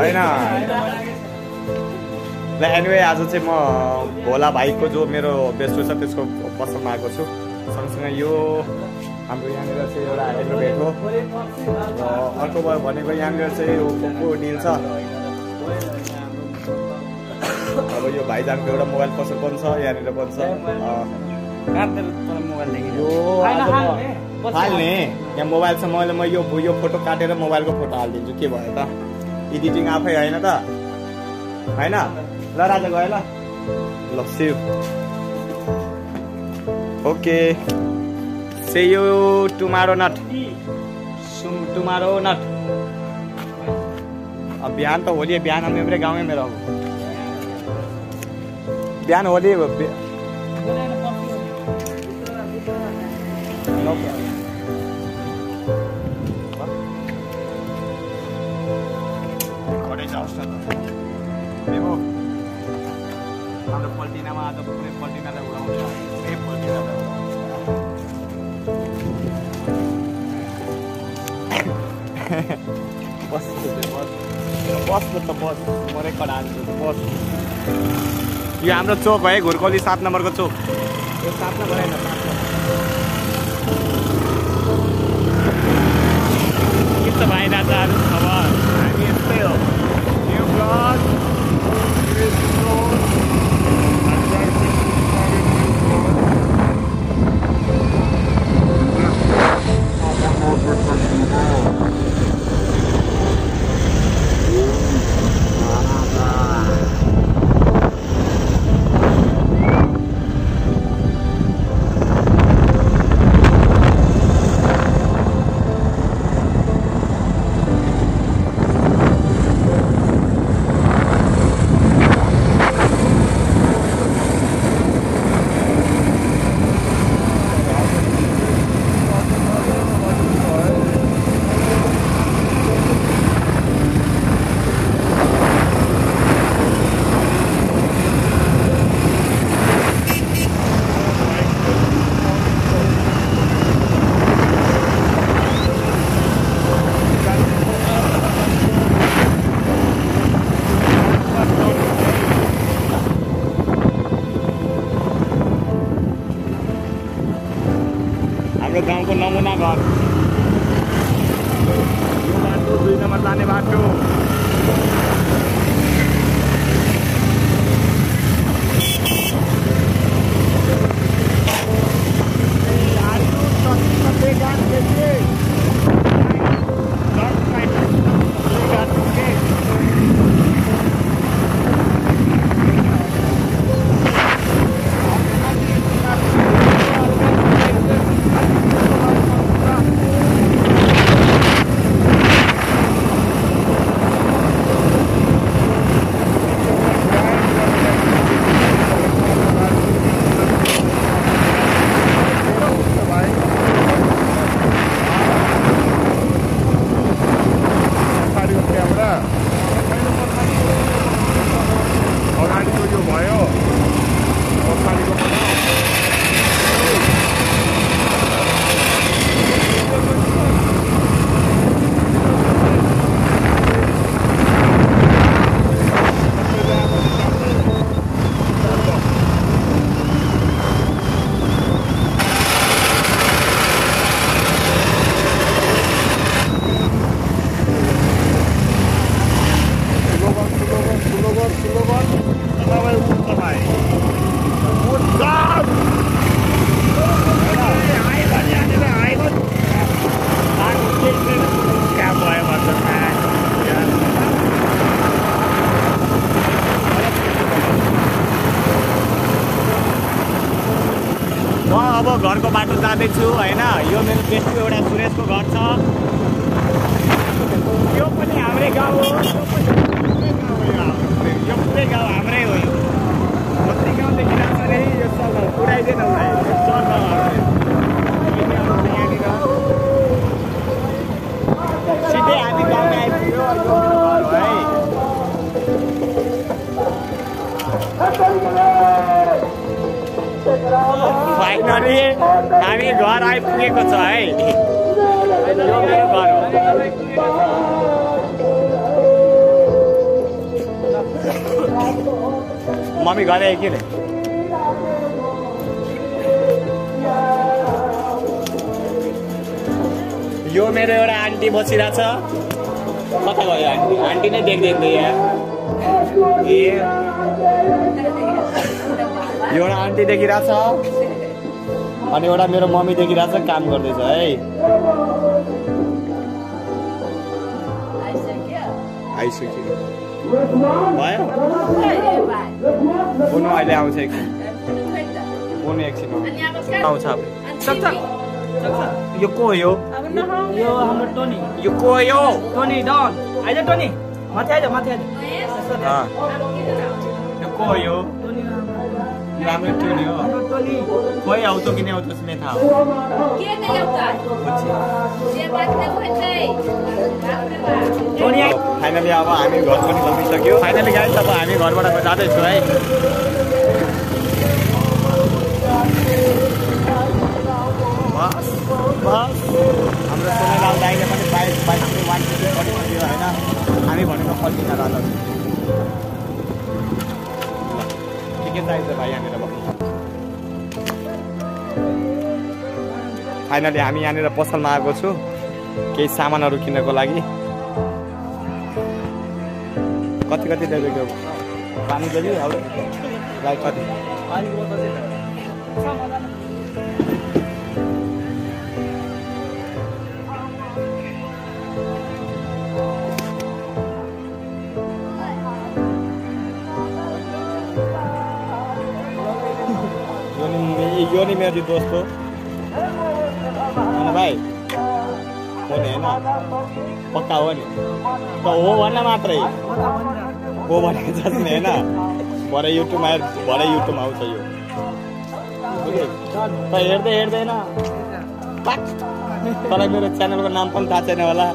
होइन। ल एनिवे आज चाहिँ म भोला भाइको जो मेरो बेस्ट छ त्यसको पसलमा आएको छु। सँगसँगै यो हाम्रो यहाँनिर चाहिँ एउटा एडभोकेट हो। अर्को भयो भनेको यहाँनिर चाहिँ ओप्पोको डिल छ। अब यो भाइजानको एउटा मोबाइल पसल पनि छ यहाँनिर पनि छ। यो हाल्ने यहाँ मोबाइल छ मैले म यो यो फोटो काटेर मोबाइलको फोटो हालिदिन्छु। के भयो त? एडिटिङ आफै होइन त होइन ल राजा गयो ल ल सिउ ओके से यो टुमारो नट सुम टुमारो नट अब बिहान त होली बिहान हम मेरे गाँव में मेरा हो बिहान होली पल्टिनामा आज पुरै पल्टिनालाई उडाउँछ ए पल्टिनालाई उडाउँछ बस बस बस न त बस म रेकर्ड हाल्छु बस यो हाम्रो चोक है घुर्कौली सात नम्बरको चोक। यो सात नम्बर होइन। हाम्रो नमूना घर दुई नम्बर जाने बाटो बाटो जाँदैछु होइन यो मम्मी घर कि यो मेरो एउटा आन्टी बसिरहेछ। कता गयो आन्टी? आन्टी नै देख्दैन यहाँ एउटा आन्टी देखिरहेछ। अनि एउटा मेरो मम्मी देखिरहेछ काम गर्दैछ है। आइसक्यो। भयो। अहिले आउँछ एकछिन। पुनः एकछिन। आउँछ सक्छ? यो को हो यो? यो हाम्रो टोनी। यो को हो यो? Tony done. आइज टोनी। माथि आइज माथि आइज। यो को हो यो? टोनी हाम्रो ट्युनी हो। टोनी। खोइ आउँछ कि नै आउँछ उसले थाहा टोनी फाइनली अब हामी घर पनि लगिसक्यो फाइनली गाइस अब हामी घरबाट जाँदैछौँ है। बस बस हाम्रो सोनालाल पनि बाइक बाइक पनि वान फिफ्टी पठाइदियो होइन हामी भनेको फर्किन राजा के चाहिन्छ भाइ यहाँनिर फाइनली हामी यहाँनिर पसलमा आएको छु। केही सामानहरू किन्नको लागि। कति कति देखेको? पानी देली अब कति? यो नि यो नि मेरो दोस्त हो होइन भाइ हो नि होइन पक्का हो नि त हो भन्न मात्रै हो भनेको छ नि होइन भरे युट्युबमा आएर भरे त हेर्दै हेर्दैन। तँलाई मेरो च्यानलको नाम पनि थाहा छैन होला।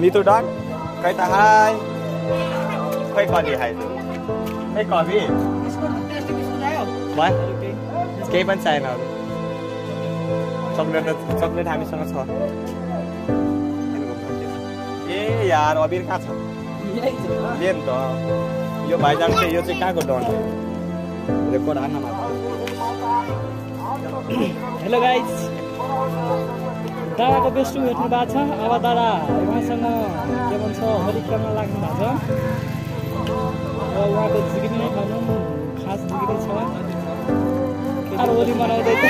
नितु डन। खै त हाई। खै कति खाइ तँ? खै कवि केही पनि चाहिएन अरू। चक्लेट त- चक्लेट हामीसँग छ। ए यार अबिर कहाँ छ? ले नि त। यो भाइजान चाहिँ यो चाहिँ कहाँको डन? हो रेकर्ड आनमा हेलो गाइज दादाको बेस्ट भेट्नु भएको छ। अब दादा उहाँसँग के भन्छ हरिक्रममा लाग्नु भएको छ। अब उहाँको जिगिरी भनौँ खास जिगिरी छ। होली मनाउँदैछ।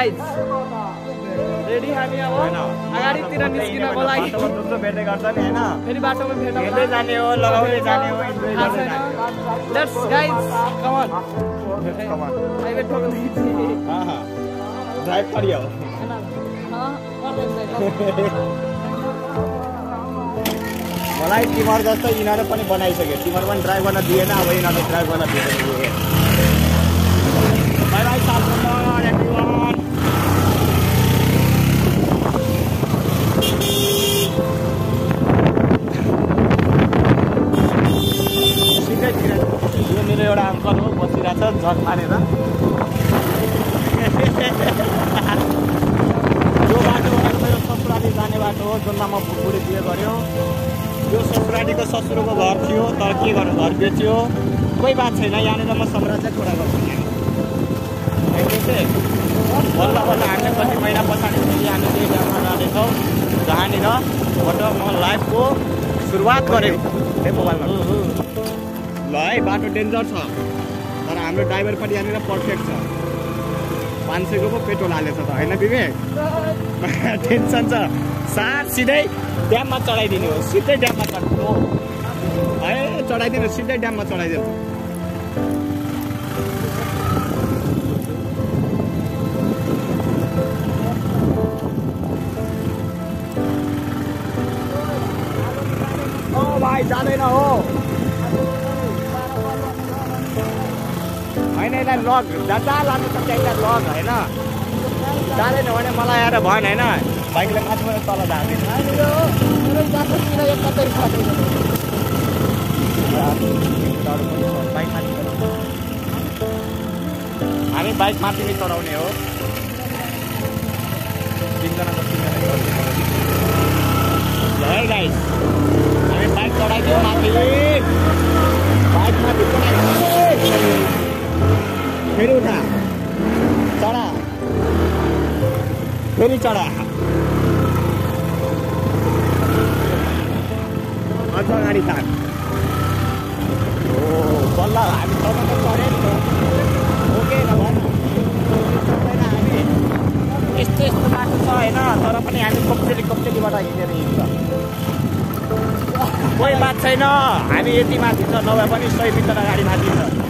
लगाइज रेडी हामी अब अगाडितिर निस्किनको लागि भेट्दै गर्छ नि होइन। फेरि बाटोमा हेर्दै भेटौँ जाने हो लगाउँदै जाने हो लेट्स गाइज कमन हाँ। ड्राइभ करियो। मलाई तिमीहरू जस्तो यिनीहरू पनि बनाइसक्यो। तिमीहरू पनि ड्राइभ गर्न दिएन अब यिनीहरू ड्राइभ गर्न दिएन। मेरो एउटा अङ्कल हो बसिरहेको छ जग मारेर। यो बाटो मेरो ससुराली जाने बाटो हो जसमा म बुढी बिहे गऱ्यो। यो ससुरालीको ससुरोको घर थियो तर के गर्नु घर बेच्यो। कोही बात छैन यहाँनिर म साम्राज्य छोडा गर्छु। बल्ल बल्ल हामीले कति महिना पछाडि त्यही ठाउँमा जाँदैछौँ जहाँनिर बाट म लाइफको सुरुवात त्यही मोबाइलमा। ल है बाटो डेन्जर छ। तर हाम्रो ड्राइभर पनि यहाँनिर पर्फेक्ट छ। पाँच सयको पो पेट्रोल हालेछ त होइन विवेक? टेन्सन छ। साथ सिधै ड्याममा चढाइदिने हो सिधै ड्याममा चढाइदिनु हो चढाइदिनु सिधै ड्याममा चढाइदिनु भाइ जाँदैन हो। होइन यसलाई लग जहाँ लानु सक्छ यसलाई लग होइन? जाँदैन भने मलाई आएर भएन होइन? बाइकले माथिबाट तल माथि हामी बाइक माथि नै चढाउने हो। तिनजनाको तिनजना हामी बाइक चढाइदियो माथि। बाइक माथि चढाइदियो। फेरि उठा चढा फेरि चढा अझ अगाडि ताक ओ बल्ल हामी तपाईँको चढ्यो नि ओके नभन चढ्दैन हामी यस्तो यस्तो बाटो छ होइन तर पनि हामी कप्चेली कप्चेलीबाट हिँडेर हिँड्छ कोही बात छैन हामी यति माथि छ नभए पनि सय मिटर अगाडि माथि छ